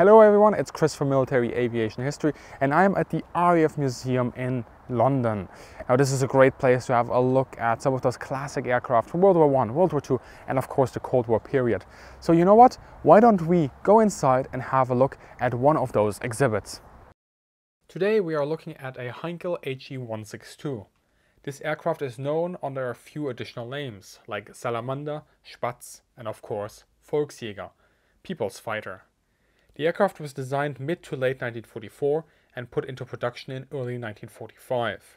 Hello everyone, it's Chris from Military Aviation History and I am at the RAF Museum in London. Now this is a great place to have a look at some of those classic aircraft from World War I, World War II and of course the Cold War period. So you know what, why don't we go inside and have a look at one of those exhibits. Today we are looking at a Heinkel HE-162. This aircraft is known under a few additional names like Salamander, Spatz and of course Volksjäger, People's Fighter. The aircraft was designed mid to late 1944 and put into production in early 1945.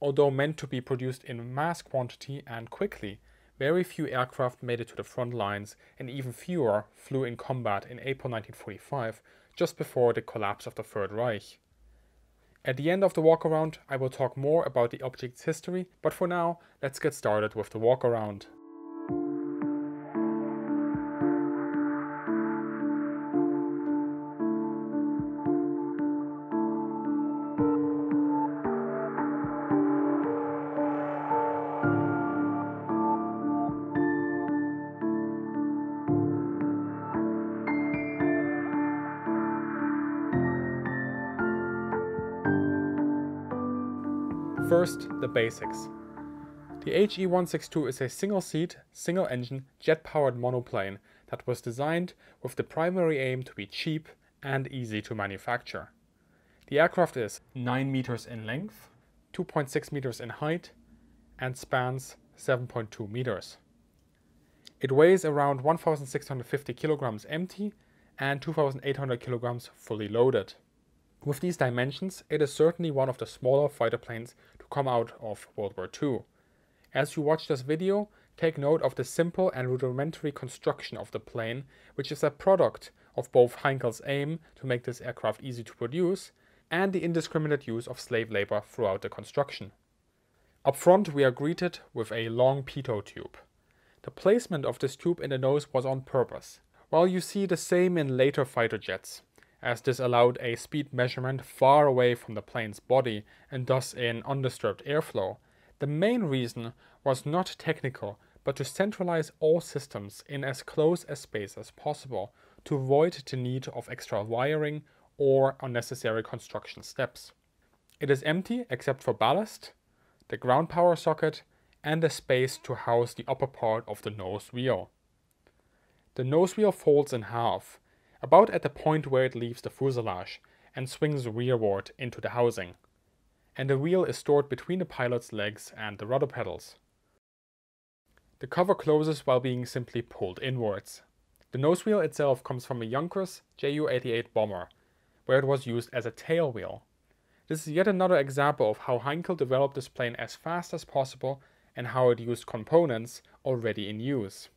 Although meant to be produced in mass quantity and quickly, very few aircraft made it to the front lines and even fewer flew in combat in April 1945, just before the collapse of the Third Reich. At the end of the walkaround, I will talk more about the object's history, but for now, let's get started with the walkaround. First, the basics. The HE-162 is a single-seat, single-engine, jet-powered monoplane that was designed with the primary aim to be cheap and easy to manufacture. The aircraft is 9 meters in length, 2.6 meters in height, and spans 7.2 meters. It weighs around 1,650 kilograms empty and 2,800 kilograms fully loaded. With these dimensions, it is certainly one of the smaller fighter planes to come out of World War II. As you watch this video, take note of the simple and rudimentary construction of the plane, which is a product of both Heinkel's aim to make this aircraft easy to produce and the indiscriminate use of slave labor throughout the construction. Up front we are greeted with a long pitot tube. The placement of this tube in the nose was on purpose. While you see the same in later fighter jets, as this allowed a speed measurement far away from the plane's body and thus in undisturbed airflow. The main reason was not technical, but to centralize all systems in as close a space as possible to avoid the need of extra wiring or unnecessary construction steps. It is empty except for ballast, the ground power socket, and the space to house the upper part of the nose wheel. The nose wheel folds in half, about at the point where it leaves the fuselage and swings rearward into the housing. And the wheel is stored between the pilot's legs and the rudder pedals. The cover closes while being simply pulled inwards. The nose wheel itself comes from a Junkers Ju-88 bomber, where it was used as a tail wheel. This is yet another example of how Heinkel developed this plane as fast as possible and how it used components already in use.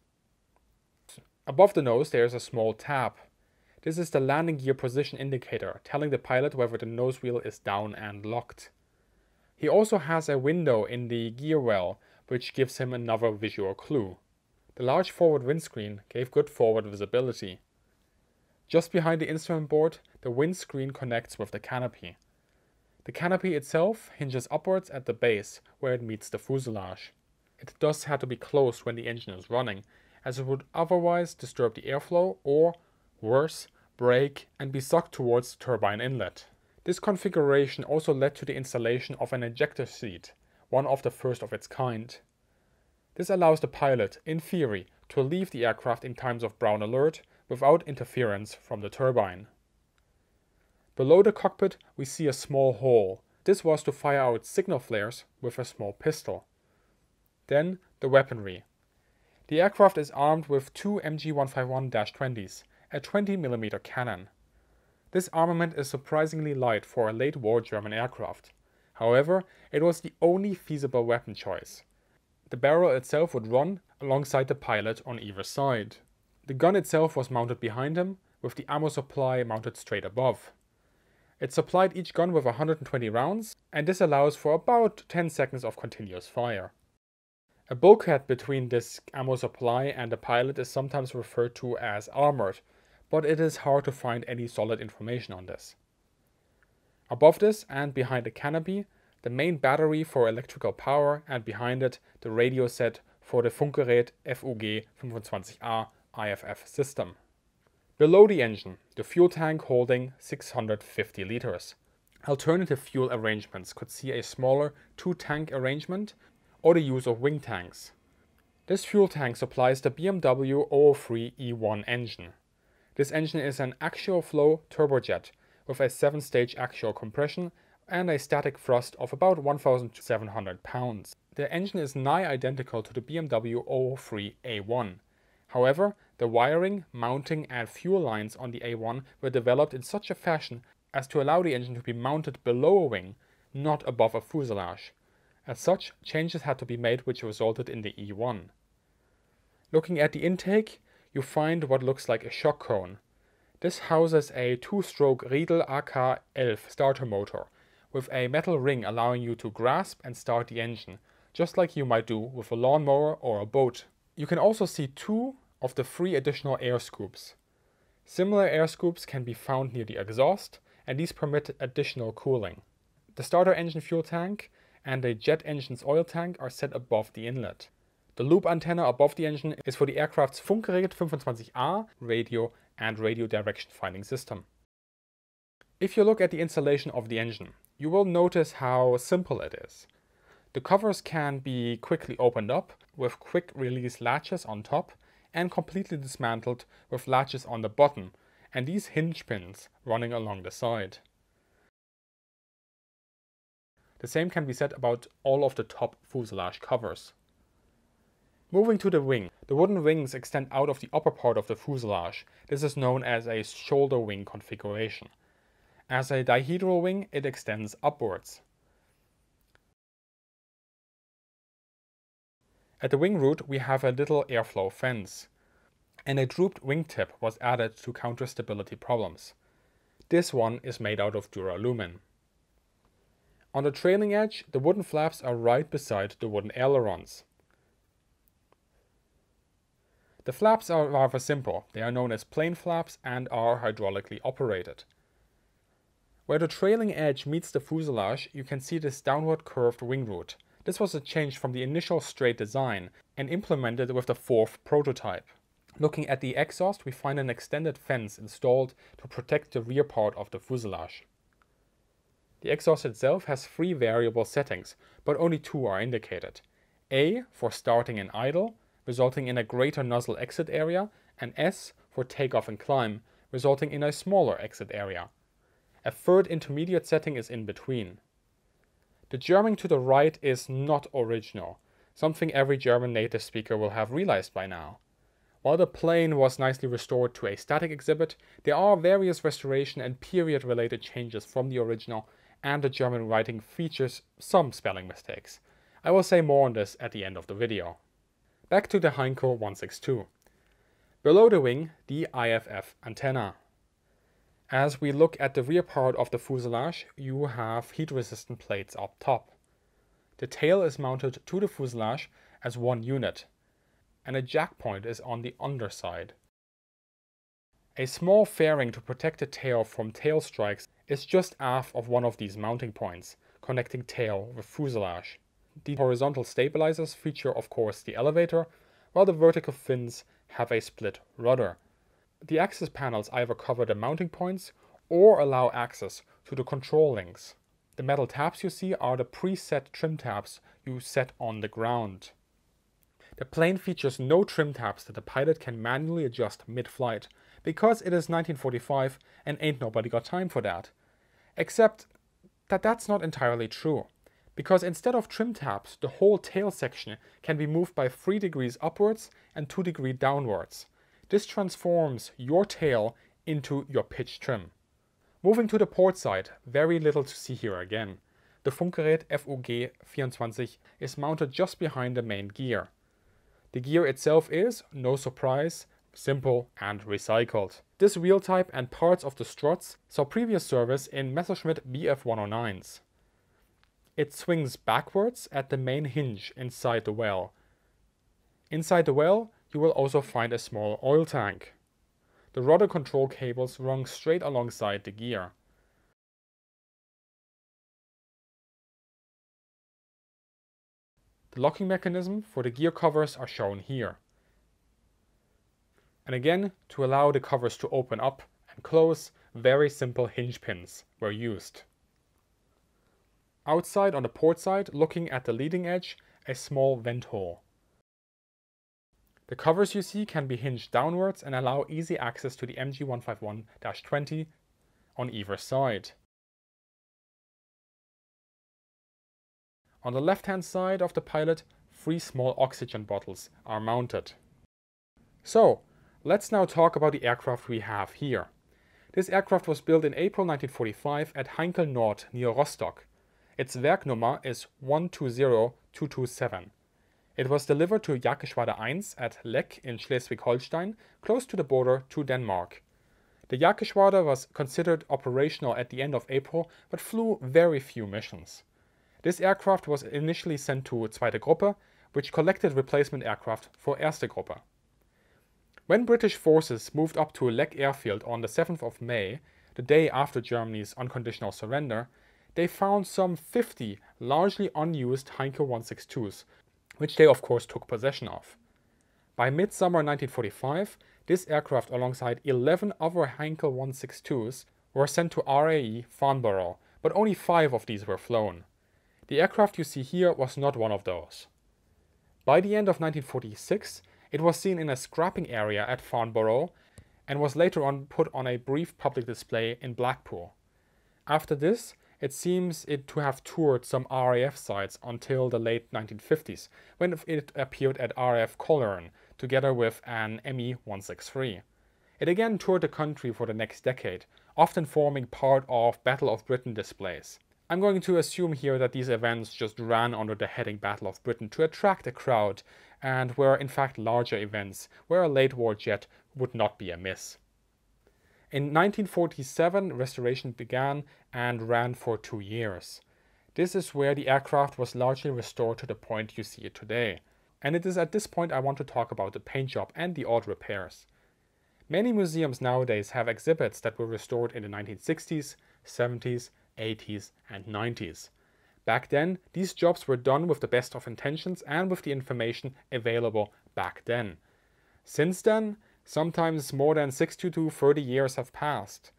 Above the nose there is a small tab, this is the landing gear position indicator, telling the pilot whether the nose wheel is down and locked. He also has a window in the gear well, which gives him another visual clue. The large forward windscreen gave good forward visibility. Just behind the instrument board, the windscreen connects with the canopy. The canopy itself hinges upwards at the base, where it meets the fuselage. It does have to be closed when the engine is running, as it would otherwise disturb the airflow or, worse, break and be sucked towards the turbine inlet. This configuration also led to the installation of an ejector seat, one of the first of its kind. This allows the pilot, in theory, to leave the aircraft in times of brown alert without interference from the turbine. Below the cockpit we see a small hole. This was to fire out signal flares with a small pistol. Then the weaponry. The aircraft is armed with two MG151-20s a 20mm cannon. This armament is surprisingly light for a late war German aircraft. However, it was the only feasible weapon choice. The barrel itself would run alongside the pilot on either side. The gun itself was mounted behind him, with the ammo supply mounted straight above. It supplied each gun with 120 rounds, and this allows for about 10 seconds of continuous fire. A bulkhead between this ammo supply and the pilot is sometimes referred to as armored, but it is hard to find any solid information on this. Above this and behind the canopy, the main battery for electrical power and behind it the radio set for the Funkgerät FUG 25A IFF system. Below the engine, the fuel tank holding 650 liters. Alternative fuel arrangements could see a smaller two-tank arrangement or the use of wing tanks. This fuel tank supplies the BMW 003 E1 engine. This engine is an axial flow turbojet with a 7-stage axial compression and a static thrust of about 1700 pounds. The engine is nigh identical to the BMW 003 A1. However, the wiring, mounting and fuel lines on the A1 were developed in such a fashion as to allow the engine to be mounted below a wing, not above a fuselage. As such, changes had to be made which resulted in the E1. Looking at the intake, you find what looks like a shock cone. This houses a two-stroke Riedel AK-11 starter motor, with a metal ring allowing you to grasp and start the engine, just like you might do with a lawnmower or a boat. You can also see two of the three additional air scoops. Similar air scoops can be found near the exhaust, and these permit additional cooling. The starter engine fuel tank and a jet engine's oil tank are set above the inlet. The loop antenna above the engine is for the aircraft's Funkgerät 25A radio and radio direction finding system. If you look at the installation of the engine, you will notice how simple it is. The covers can be quickly opened up with quick release latches on top and completely dismantled with latches on the bottom and these hinge pins running along the side. The same can be said about all of the top fuselage covers. Moving to the wing, the wooden wings extend out of the upper part of the fuselage. This is known as a shoulder wing configuration. As a dihedral wing, it extends upwards. At the wing root, we have a little airflow fence and a drooped wingtip was added to counter stability problems. This one is made out of duralumin. On the trailing edge, the wooden flaps are right beside the wooden ailerons. The flaps are rather simple. They are known as plain flaps and are hydraulically operated. Where the trailing edge meets the fuselage, you can see this downward curved wing root. This was a change from the initial straight design and implemented with the fourth prototype. Looking at the exhaust, we find an extended fence installed to protect the rear part of the fuselage. The exhaust itself has three variable settings, but only two are indicated. A for starting and idle, resulting in a greater nozzle exit area, and S for takeoff and climb, resulting in a smaller exit area. A third intermediate setting is in between. The German to the right is not original, something every German native speaker will have realized by now. While the plane was nicely restored to a static exhibit, there are various restoration and period-related changes from the original, and the German writing features some spelling mistakes. I will say more on this at the end of the video. Back to the Heinkel 162. Below the wing, the IFF antenna. As we look at the rear part of the fuselage, you have heat-resistant plates up top. The tail is mounted to the fuselage as one unit, and a jack point is on the underside. A small fairing to protect the tail from tail strikes is just aft of one of these mounting points, connecting tail with fuselage. The horizontal stabilizers feature of course the elevator, while the vertical fins have a split rudder. The access panels either cover the mounting points or allow access to the control links. The metal tabs you see are the preset trim tabs you set on the ground. The plane features no trim tabs that the pilot can manually adjust mid-flight, because it is 1945 and ain't nobody got time for that. Except that that's not entirely true, because instead of trim tabs, the whole tail section can be moved by 3 degrees upwards and 2 degrees downwards. This transforms your tail into your pitch trim. Moving to the port side, very little to see here again. The Funkgerät FUG 24 is mounted just behind the main gear. The gear itself is, no surprise, simple and recycled. This wheel type and parts of the struts saw previous service in Messerschmitt BF109s. It swings backwards at the main hinge inside the well. Inside the well, you will also find a small oil tank. The rudder control cables run straight alongside the gear. The locking mechanism for the gear covers are shown here. And again, to allow the covers to open up and close, very simple hinge pins were used. Outside on the port side, looking at the leading edge, a small vent hole. The covers you see can be hinged downwards and allow easy access to the MG151-20 on either side. On the left hand side of the pilot, three small oxygen bottles are mounted. So, let's now talk about the aircraft we have here. This aircraft was built in April 1945 at Heinkel Nord near Rostock. Its Werknummer is 120227. It was delivered to Jagdgeschwader 1 at Leck in Schleswig-Holstein, close to the border to Denmark. The Jagdgeschwader was considered operational at the end of April, but flew very few missions. This aircraft was initially sent to Zweite Gruppe, which collected replacement aircraft for Erste Gruppe. When British forces moved up to Leck airfield on the 7th of May, the day after Germany's unconditional surrender, they found some 50 largely unused Heinkel 162s, which they of course took possession of. By midsummer 1945, this aircraft alongside 11 other Heinkel 162s were sent to RAE Farnborough, but only 5 of these were flown. The aircraft you see here was not one of those. By the end of 1946, it was seen in a scrapping area at Farnborough and was later on put on a brief public display in Blackpool. After this, it seems it to have toured some RAF sites until the late 1950s, when it appeared at RAF Coleraine, together with an ME-163. It again toured the country for the next decade, often forming part of Battle of Britain displays. I'm going to assume here that these events just ran under the heading Battle of Britain to attract a crowd and were in fact larger events where a late war jet would not be amiss. In 1947 restoration began and ran for two years. This is where the aircraft was largely restored to the point you see it today. And it is at this point I want to talk about the paint job and the odd repairs. Many museums nowadays have exhibits that were restored in the 1960s, 70s, 80s, and 90s. Back then, these jobs were done with the best of intentions and with the information available back then. Since then, sometimes more than 60 to 30 years have passed.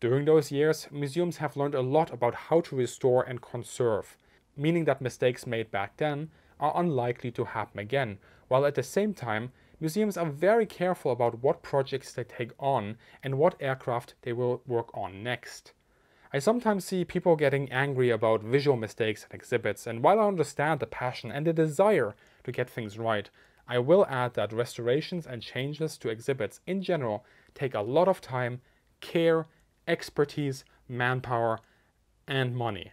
During those years, museums have learned a lot about how to restore and conserve, meaning that mistakes made back then are unlikely to happen again, while at the same time, museums are very careful about what projects they take on and what aircraft they will work on next. I sometimes see people getting angry about visual mistakes at exhibits, and while I understand the passion and the desire to get things right, I will add that restorations and changes to exhibits in general take a lot of time, care, expertise, manpower, and money.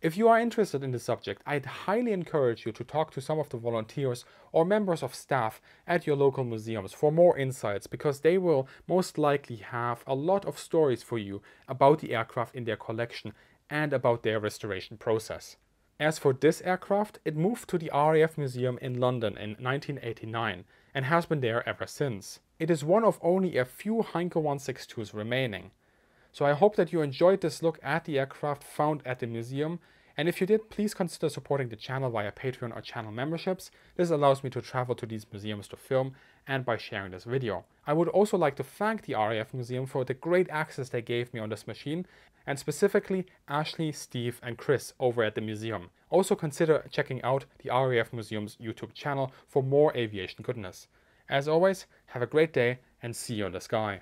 If you are interested in the subject, I'd highly encourage you to talk to some of the volunteers or members of staff at your local museums for more insights because they will most likely have a lot of stories for you about the aircraft in their collection and about their restoration process. As for this aircraft, it moved to the RAF Museum in London in 1989 and has been there ever since. It is one of only a few Heinkel 162s remaining. So I hope that you enjoyed this look at the aircraft found at the museum and if you did, please consider supporting the channel via Patreon or channel memberships. This allows me to travel to these museums to film and by sharing this video. I would also like to thank the RAF Museum for the great access they gave me on this machine and specifically Ashley, Steve and Chris over at the museum. Also consider checking out the RAF Museum's YouTube channel for more aviation goodness. As always, have a great day and see you in the sky.